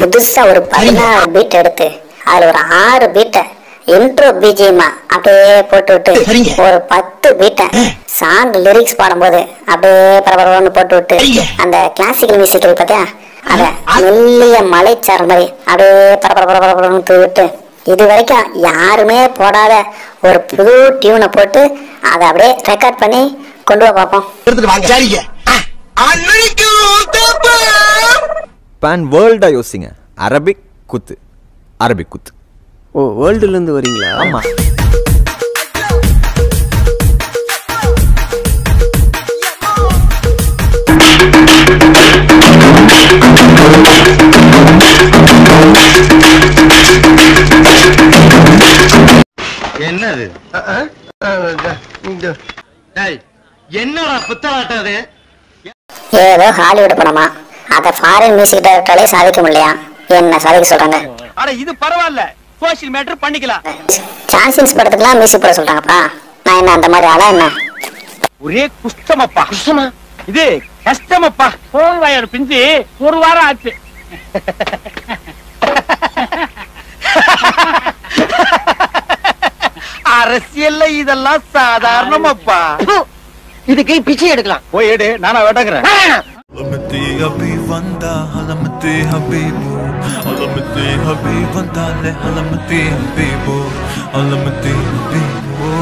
புதுசா ஒரு பதினாறு பீட் எடுத்து அதுல ஒரு ஆறு பீட்டை இன்ட்ரோ பிஜிஎம் அப்படியே போட்டு விட்டு. ஒரு பத்து பீட்டை சாங் லிரிக்ஸ் பாடும்போது அப்படியே பரபரன்னு போட்டு விட்டு அந்த கிளாசிக்கல் மியூசிக்கல் பார்த்தியா அத மெல்லிய மலைச்சார் மாதிரி அப்படியே பரபர பரபரன்னு தூவிட்டு இது வரைக்கும் யாருமே போடாத ஒரு புது டியூனை போட்டு அதை அப்படியே ரெக்கார்ட் பண்ணி கொண்டு வா பார்ப்போம் எடுத்துட்டு வாங்க. சரிங்க. பேன் வேர்ல்டா யோசிங்க. அரபிக் குத்து. அரபிக் குத்து. ஓ வேர்ல்டுல இருந்து வரீங்களா? ஆமா. என்னது? டேய், என்னடா புத்தலாட்டம் அது? ஏதோ ஹாலிவுட் படமா. அதை ஃபாரின் மியூசிக் டைரக்டராலே சாதிக்க முடியலையா? என்ன சாதிக்க சொல்றாங்க? அட இது பரவாயில்ல. சோசியல் மேட்டர் பண்ணிக்கலாம். சான்சின்ஸ் படத்துக்குலாம் மியூசிக் போட சொல்றாங்கப்பா. நான் என்ன அந்த மாதிரி ஆளா என்ன? ஒரே குஷ்டமப்பா. குஷ்டமா? இது கஷ்டமப்பா. போன் வயர் பிஞ்சு ஒரு வாரம் ஆச்சு. அரசியல்ல இதெல்லாம் சாதாரணமாப்பா. இதுக்கு பிச்சை எடுக்கலாம். போய் எடு நானா வேட்டங்கிறேன். علمتني حبيب انت علي علمتني حبيبو حبيبو